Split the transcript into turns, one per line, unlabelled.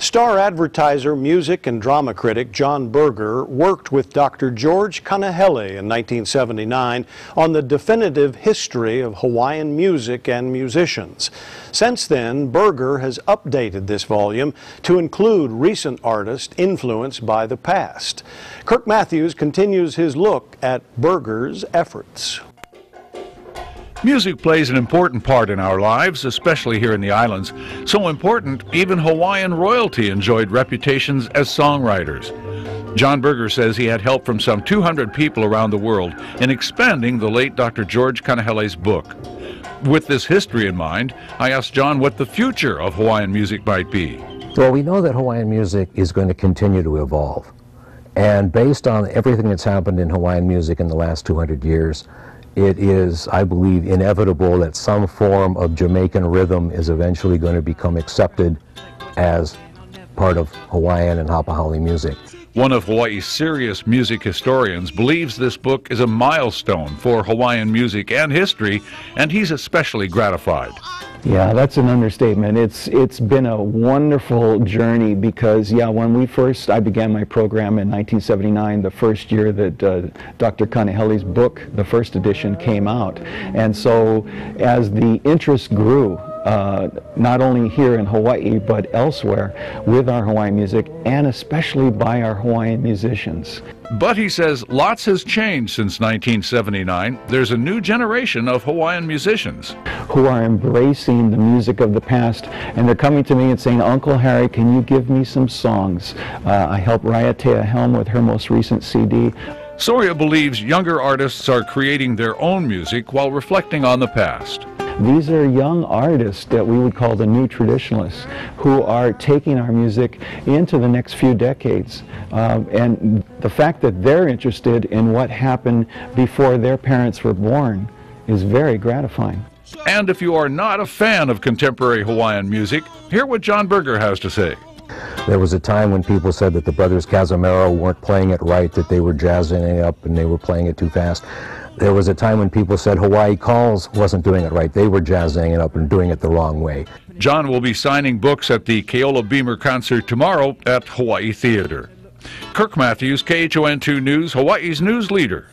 Star advertiser, music, and drama critic John Berger worked with Dr. George Kanahele in 1979 on the definitive history of Hawaiian music and musicians. Since then, Berger has updated this volume to include recent artists influenced by the past. Kirk Matthews continues his look at Berger's efforts.
Music plays an important part in our lives, especially here in the islands. So important, even Hawaiian royalty enjoyed reputations as songwriters. John Berger says he had help from some 200 people around the world in expanding the late Dr. George Kanahele's book. With this history in mind, I asked John what the future of Hawaiian music might be.
Well, we know that Hawaiian music is going to continue to evolve. And based on everything that's happened in Hawaiian music in the last 200 years, it is, I believe, inevitable that some form of Jamaican rhythm is eventually going to become accepted as part of Hawaiian and hapa haole music.
One of Hawaii's serious music historians believes this book is a milestone for Hawaiian music and history, and he's especially gratified.
Yeah, that's an understatement. It's it's been a wonderful journey because yeah, when we first I began my program in 1979, the first year that uh, Dr. Kanahele's book, the first edition, came out, and so as the interest grew, uh, not only here in Hawaii but elsewhere with our Hawaiian music and especially by our Hawaiian musicians.
But he says lots has changed since 1979. There's a new generation of Hawaiian musicians
who are embracing the music of the past and they're coming to me and saying, Uncle Harry, can you give me some songs? Uh, I helped Raiatea Helm with her most recent CD.
Soria believes younger artists are creating their own music while reflecting on the past.
These are young artists that we would call the new traditionalists who are taking our music into the next few decades. Uh, and the fact that they're interested in what happened before their parents were born is very gratifying.
And if you are not a fan of contemporary Hawaiian music, hear what John Berger has to say.
There was a time when people said that the brothers Cazimero weren't playing it right, that they were jazzing it up and they were playing it too fast. There was a time when people said Hawaii Calls wasn't doing it right. They were jazzing it up and doing it the wrong way.
John will be signing books at the Keola Beamer concert tomorrow at Hawaii Theater. Kirk Matthews, KHON2 News, Hawaii's news leader.